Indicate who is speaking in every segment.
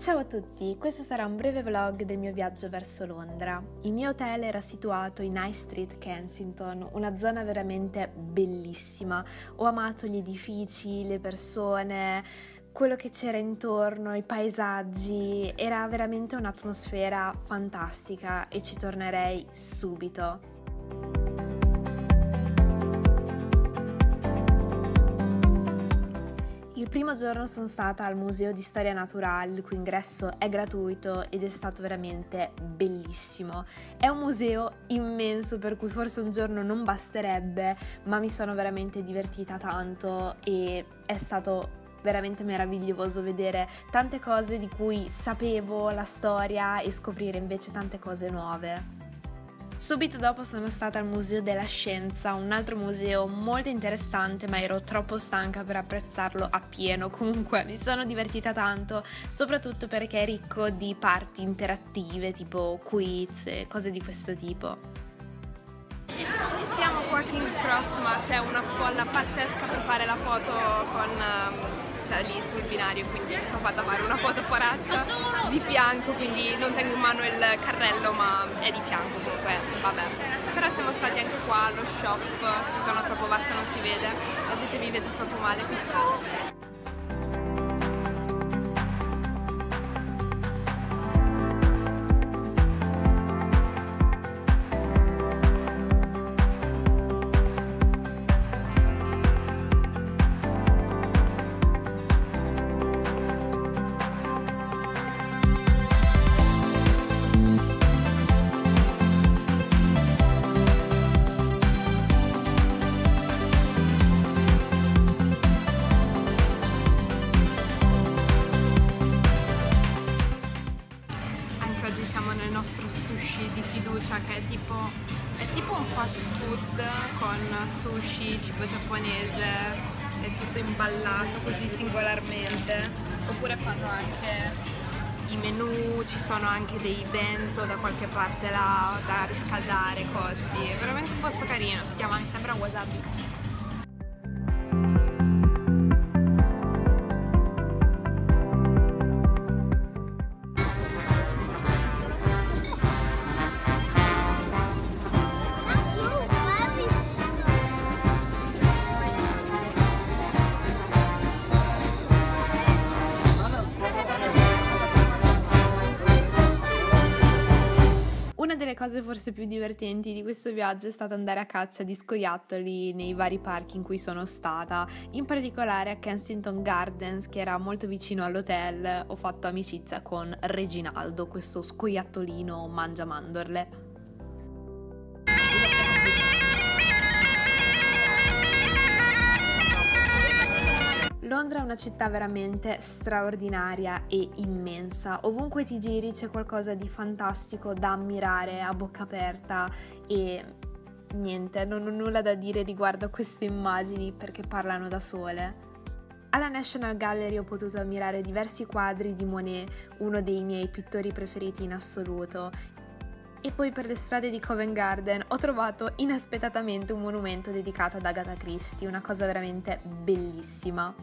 Speaker 1: Ciao a tutti, questo sarà un breve vlog del mio viaggio verso Londra. Il mio hotel era situato in High Street, Kensington, una zona veramente bellissima. Ho amato gli edifici, le persone, quello che c'era intorno, i paesaggi, era veramente un'atmosfera fantastica e ci tornerei subito. Primo giorno sono stata al Museo di Storia Naturale, il cui ingresso è gratuito ed è stato veramente bellissimo. È un museo immenso per cui forse un giorno non basterebbe, ma mi sono veramente divertita tanto e è stato veramente meraviglioso vedere tante cose di cui sapevo la storia e scoprire invece tante cose nuove. Subito dopo sono stata al Museo della Scienza, un altro museo molto interessante, ma ero troppo stanca per apprezzarlo appieno. Comunque mi sono divertita tanto, soprattutto perché è ricco di parti interattive, tipo quiz e cose di questo tipo.
Speaker 2: Siamo qua a King's Cross, ma c'è una folla pazzesca per fare la foto con um, cioè lì sul binario, quindi mi sono fatta fare una foto porazza di fianco, quindi non tengo in mano il carrello ma è di fianco comunque, vabbè. Però siamo stati anche qua allo shop, se sono troppo bassa non si vede, la gente mi vede troppo male, quindi ciao! Che è tipo, è tipo un fast food con sushi, cibo giapponese, è tutto imballato così singolarmente, oppure fanno anche i menù, ci sono anche dei bento da qualche parte là da riscaldare, cotti, è veramente un posto carino, si chiama, mi sembra Wasabi.
Speaker 1: Cose forse più divertenti di questo viaggio è stato andare a caccia di scoiattoli nei vari parchi in cui sono stata, in particolare a Kensington Gardens che era molto vicino all'hotel, ho fatto amicizia con Reginaldo, questo scoiattolino mangia mandorle. Londra è una città veramente straordinaria e immensa. Ovunque ti giri c'è qualcosa di fantastico da ammirare a bocca aperta e niente, non ho nulla da dire riguardo a queste immagini perché parlano da sole. Alla National Gallery ho potuto ammirare diversi quadri di Monet, uno dei miei pittori preferiti in assoluto. E poi per le strade di Covent Garden ho trovato inaspettatamente un monumento dedicato ad Agatha Christie, una cosa veramente bellissima.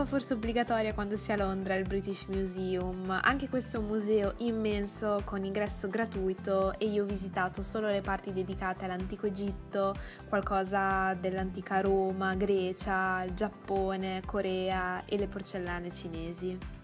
Speaker 1: Tappa forse obbligatoria quando si è a Londra il British Museum, anche questo è un museo immenso con ingresso gratuito e io ho visitato solo le parti dedicate all'antico Egitto, qualcosa dell'antica Roma, Grecia, Giappone, Corea e le porcellane cinesi.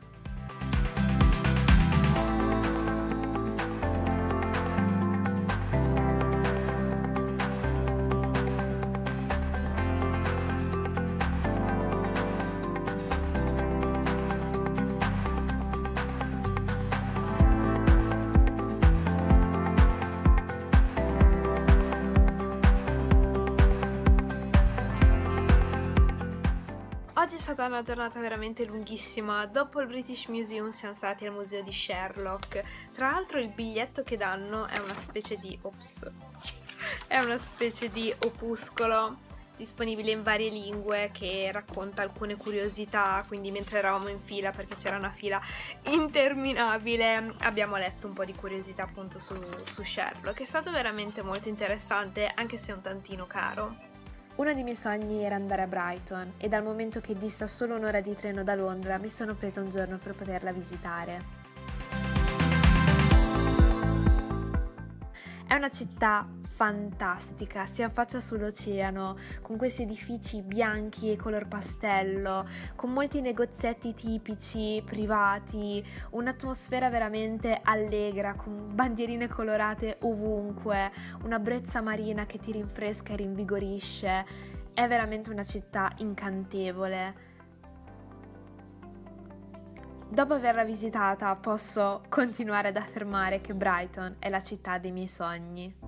Speaker 1: Oggi è stata una giornata veramente lunghissima, dopo il British Museum siamo stati al museo di Sherlock, tra l'altro il biglietto che danno è una specie di... ops, è una specie di opuscolo
Speaker 2: disponibile in varie lingue che racconta alcune curiosità, quindi mentre eravamo in fila, perché c'era una fila interminabile, abbiamo letto un po' di curiosità appunto su, su Sherlock. È stato veramente molto interessante, anche se un tantino caro.
Speaker 1: Uno dei miei sogni era andare a Brighton e dal momento che dista solo un'ora di treno da Londra mi sono presa un giorno per poterla visitare. Una città fantastica, si affaccia sull'oceano, con questi edifici bianchi e color pastello, con molti negozietti tipici, privati, un'atmosfera veramente allegra, con bandierine colorate ovunque, una brezza marina che ti rinfresca e rinvigorisce. È veramente una città incantevole. Dopo averla visitata posso continuare ad affermare che Brighton è la città dei miei sogni.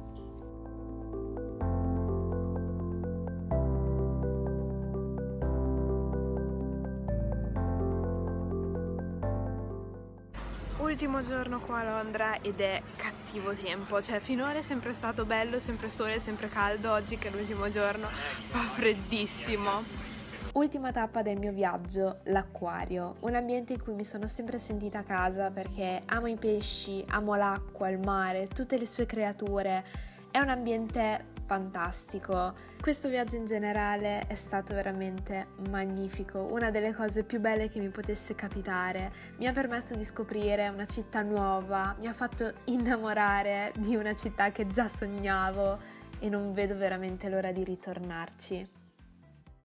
Speaker 2: ultimo giorno qua a Londra ed è cattivo tempo, cioè finora è sempre stato bello, sempre sole, sempre caldo, oggi che è l'ultimo giorno fa freddissimo.
Speaker 1: Ultima tappa del mio viaggio, l'acquario, un ambiente in cui mi sono sempre sentita a casa perché amo i pesci, amo l'acqua, il mare, tutte le sue creature. È un ambiente fantastico. Questo viaggio in generale è stato veramente magnifico, una delle cose più belle che mi potesse capitare. Mi ha permesso di scoprire una città nuova, mi ha fatto innamorare di una città che già sognavo e non vedo veramente l'ora di ritornarci.